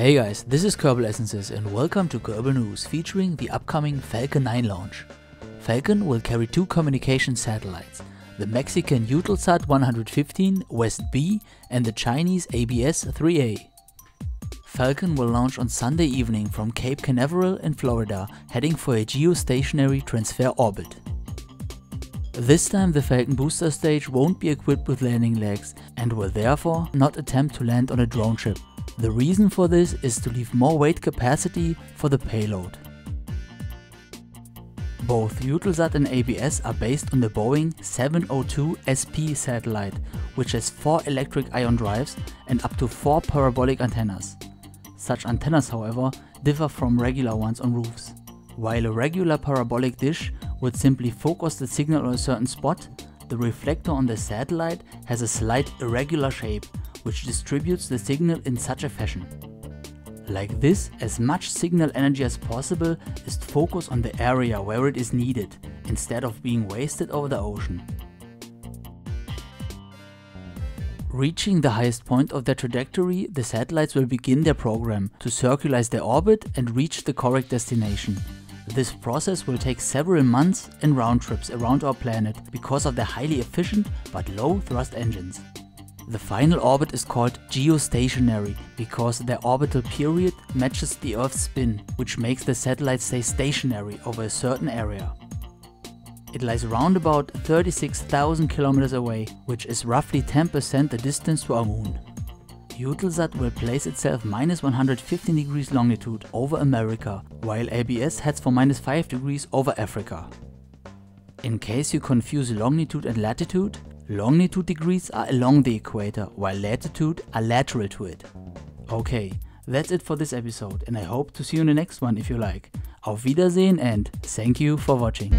Hey guys, this is Kerbal Essences and welcome to Kerbal News featuring the upcoming Falcon 9 launch. Falcon will carry two communication satellites, the Mexican Eutelsat 115 West B and the Chinese ABS 3A. Falcon will launch on Sunday evening from Cape Canaveral in Florida, heading for a geostationary transfer orbit. This time the Falcon booster stage won't be equipped with landing legs and will therefore not attempt to land on a drone ship. The reason for this is to leave more weight capacity for the payload. Both Eutelsat and ABS are based on the Boeing 702 SP satellite, which has 4 electric ion drives and up to 4 parabolic antennas. Such antennas, however, differ from regular ones on roofs. While a regular parabolic dish would simply focus the signal on a certain spot, the reflector on the satellite has a slight irregular shape, which distributes the signal in such a fashion. Like this, as much signal energy as possible is focused on the area where it is needed, instead of being wasted over the ocean. Reaching the highest point of their trajectory, the satellites will begin their program to circularize their orbit and reach the correct destination. This process will take several months and round trips around our planet because of their highly efficient but low thrust engines. The final orbit is called geostationary because their orbital period matches the Earth's spin, which makes the satellite stay stationary over a certain area. It lies round about 36,000 kilometers away, which is roughly 10% the distance to our moon. Eutelsat will place itself minus 115 degrees longitude over America, while ABS heads for minus 5 degrees over Africa. In case you confuse longitude and latitude, longitude degrees are along the equator, while latitude are lateral to it. Okay, that's it for this episode and I hope to see you in the next one if you like. Auf Wiedersehen and thank you for watching.